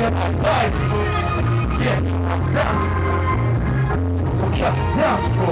Get advice. Get just dance. Just dance, bro.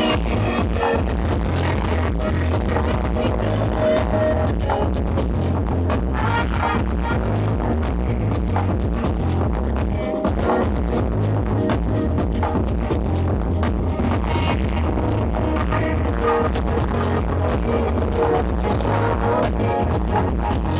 t n o